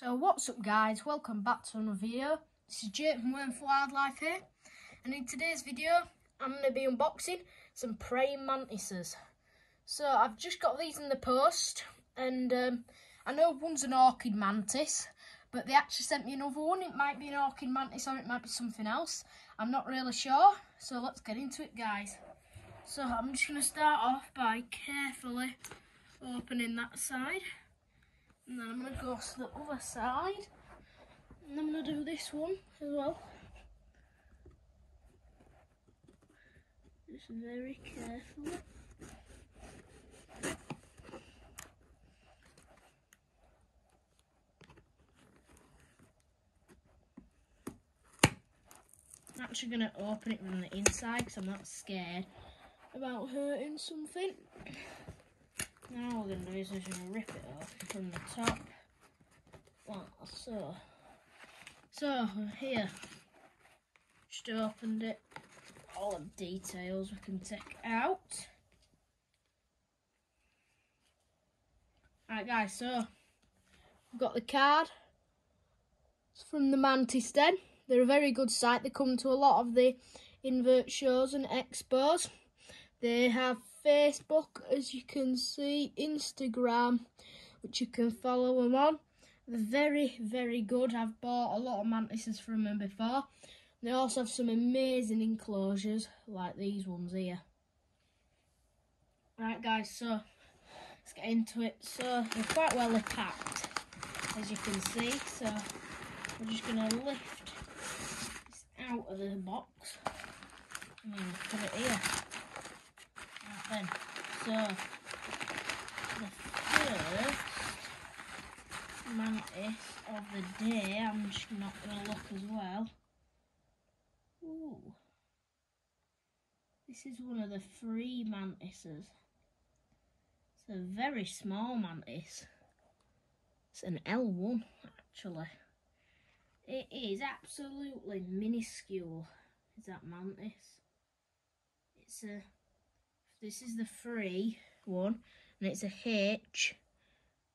So what's up guys, welcome back to another video. This is Jake from Worm Wildlife here. And in today's video, I'm going to be unboxing some praying mantises. So I've just got these in the post and um, I know one's an orchid mantis, but they actually sent me another one. It might be an orchid mantis or it might be something else. I'm not really sure, so let's get into it guys. So I'm just going to start off by carefully opening that side. And then I'm going to go to the other side. And I'm going to do this one as well. Just very carefully. I'm actually going to open it from the inside because I'm not scared about hurting something. Now what we're going to do is we're going to rip it off from the top, so. So, here, just opened it, all the details we can take out. Right guys, so, we've got the card, it's from the Mantis Den. They're a very good site, they come to a lot of the invert shows and expos. They have Facebook, as you can see, Instagram, which you can follow them on. They're very, very good. I've bought a lot of mantises from them before. They also have some amazing enclosures, like these ones here. Right, guys, so let's get into it. So they're quite well packed, as you can see. So we're just going to lift this out of the box and put it here then. So, the first mantis of the day, I'm just not going to look as well. Ooh. This is one of the free mantises. It's a very small mantis. It's an L1, actually. It is absolutely minuscule, is that mantis. It's a this is the free one, and it's a H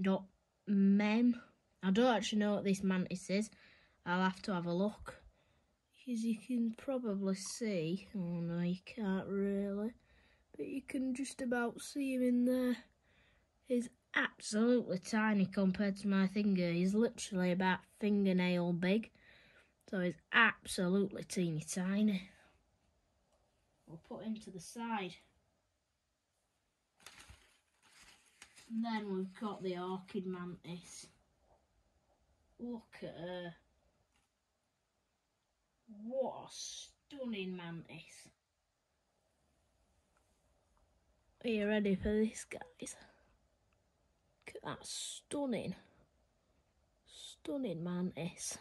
dot mem. I don't actually know what this mantis is. I'll have to have a look. As you can probably see, oh no, you can't really, but you can just about see him in there. He's absolutely tiny compared to my finger. He's literally about fingernail big. So he's absolutely teeny tiny. We'll put him to the side. Then we've got the orchid mantis. Look at her. What a stunning mantis. Are you ready for this, guys? Look at that stunning, stunning mantis.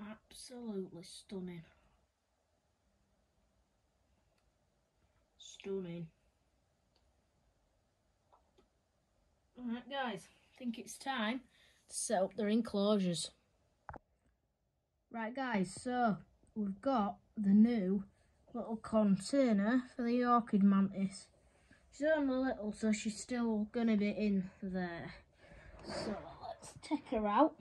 Absolutely stunning. Stunning. Alright guys, I think it's time to set up their enclosures. Right guys, so we've got the new little container for the orchid mantis. She's only little so she's still going to be in there. So let's take her out.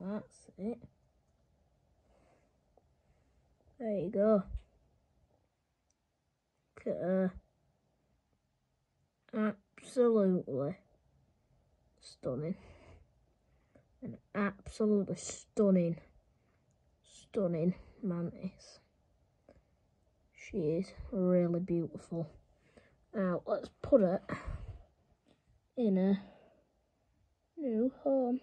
That's it. There you go. Look. Uh, absolutely stunning. An absolutely stunning, stunning mantis. She is really beautiful. Now let's put it in a new home.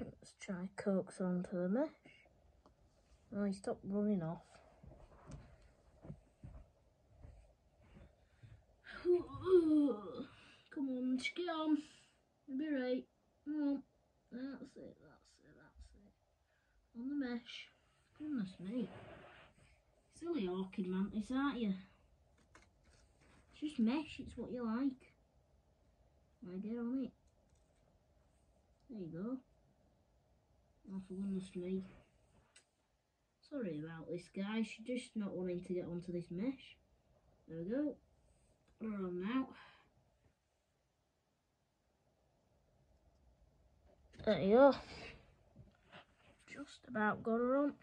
Let's try coax onto the mesh. Oh, he stopped running off. Come on, get on. You'll be right. Come on. That's it, that's it, that's it. On the mesh. Goodness me. Silly orchid mantis, aren't you? It's just mesh, it's what you like. I get on it. There you go. Oh, for goodness me. Sorry about this, guys. You're just not wanting to get onto this mesh. There we go. We're on now. There you go. Just about got her on.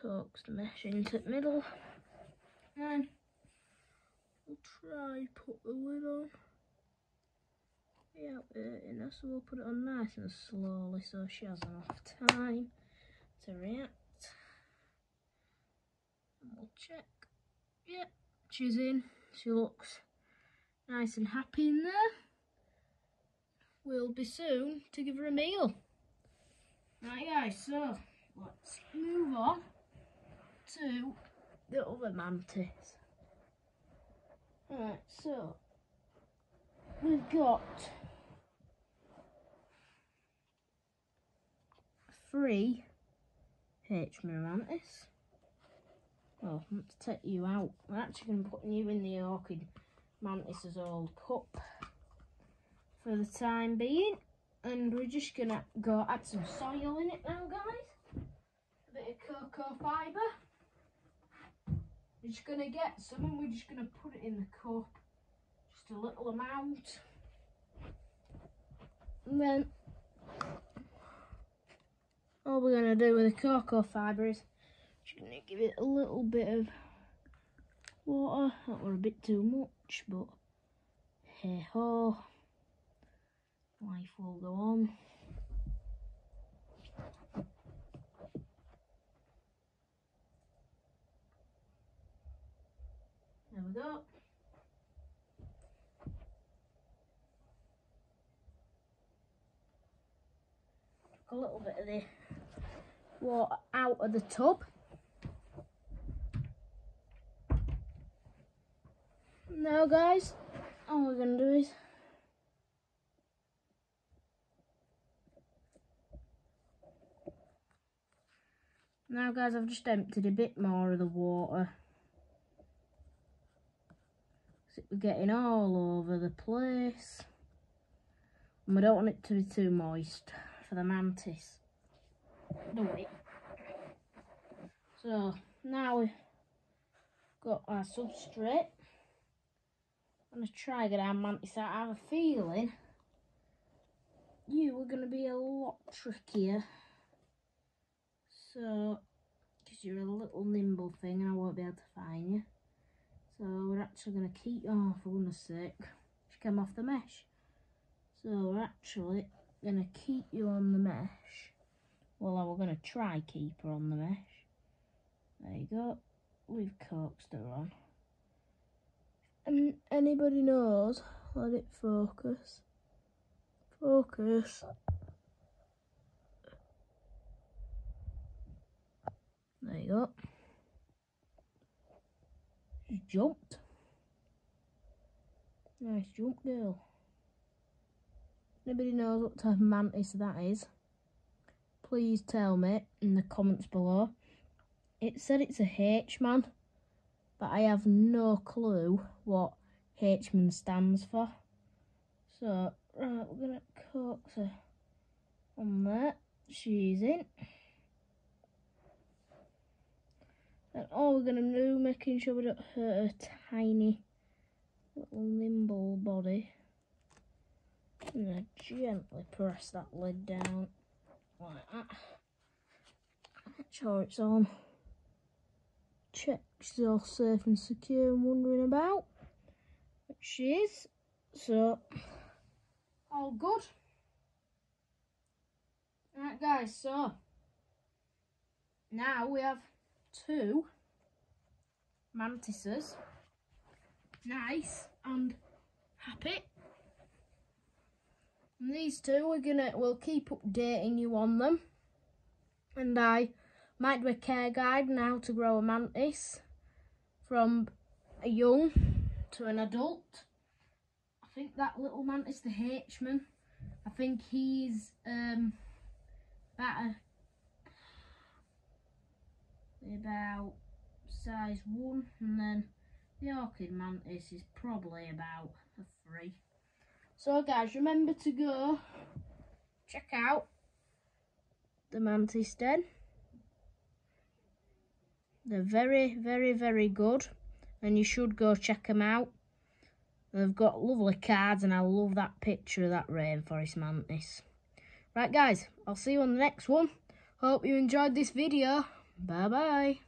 Coax the mesh into the middle. And we'll try put the lid on. Yeah, in her, so we'll put it on nice and slowly so she has enough time to react. And we'll check. Yep, she's in. She looks nice and happy in there we'll be soon to give her a meal. Right guys, so let's move on to the other mantis. Alright, so we've got three H mantis. Well, let's take you out. We're actually going to put you in the orchid mantis's old cup for the time being. And we're just going to go add some soil in it now, guys. A bit of cocoa fibre. We're just going to get some and we're just going to put it in the cup. Just a little amount. And then all we're going to do with the cocoa fibre is just going to give it a little bit of water. That were a bit too much, but hey ho life will go on. We a little bit of the water out of the tub. Now guys, all we're going to do is Now guys, I've just emptied a bit more of the water. We're getting all over the place. And we don't want it to be too moist for the mantis. Do it. So, now we've got our substrate. I'm going to try get our mantis out. I have a feeling you are going to be a lot trickier so, because you're a little nimble thing and I won't be able to find you. So we're actually going to keep, oh for goodness sake, she came off the mesh. So we're actually going to keep you on the mesh. Well, we're going to try keep her on the mesh. There you go. We've coaxed her on. And anybody knows, let it focus. Focus. There you go. Jumped. Nice jump, girl. Anybody knows what type of mantis that is? Please tell me in the comments below. It said it's a H-man, but I have no clue what H-man stands for. So, right, we're going to coax her on there. She's in. And all we're going to do, making sure we don't hurt her tiny little nimble body. I'm going to gently press that lid down like that. Make sure it's on. Check she's all safe and secure and wondering about. Which she is. So, all good. Alright guys, so now we have two mantises. Nice and happy. And these two we're gonna we'll keep updating you on them. And I might do a care guide on how to grow a mantis from a young to an adult. I think that little mantis, the H-man, I think he's um about a, about size one, and then the orchid mantis is probably about a three. So guys, remember to go check out the mantis den. They're very, very, very good, and you should go check them out. They've got lovely cards, and I love that picture of that rainforest mantis. Right, guys, I'll see you on the next one. Hope you enjoyed this video. Bye-bye.